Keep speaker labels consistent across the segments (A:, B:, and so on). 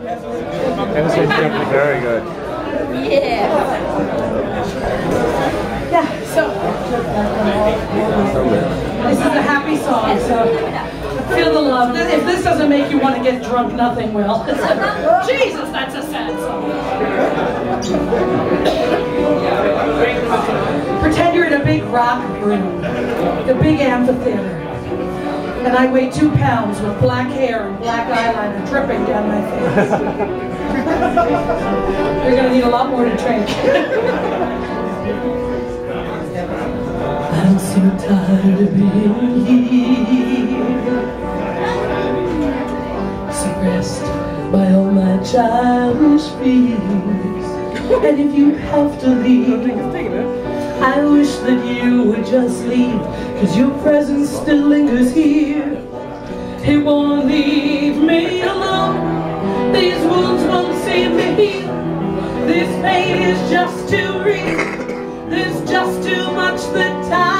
A: Very good.
B: Yeah.
C: Yeah, so this is a happy song, so feel the love. If this doesn't make you want to get drunk, nothing will. Jesus, that's a sad song. Pretend you're in a big rock room, the big amphitheater. And I weigh two pounds with black hair and black eyeliner dripping down my face. You're gonna need a lot more to drink. I'm so tired of being here. Suppressed by all my childish fears. And if you have to leave, I wish that you would just leave, cause your presence still lingers here. It won't leave me alone. These wounds won't see me heal. This pain is just too real. There's just too much that time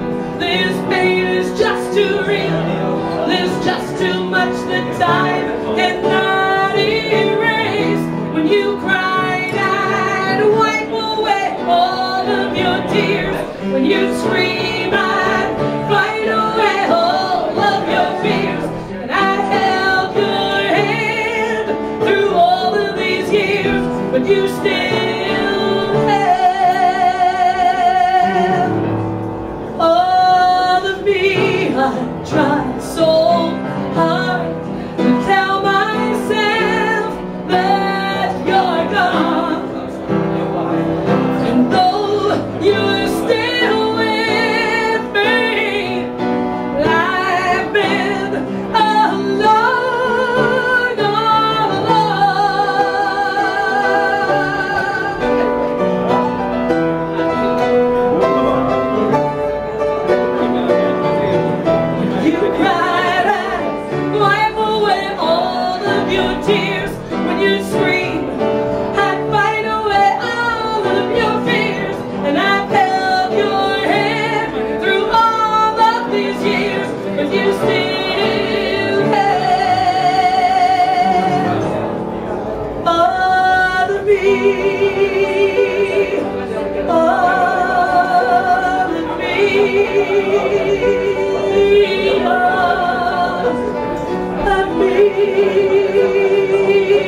C: This pain is just too real. There's just too much that time cannot erase. When you cried, I'd wipe away all of your tears. When you scream, I'd fight away all of your fears. And I held your hand through all of these years, but you still all of your tears when you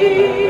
C: scream.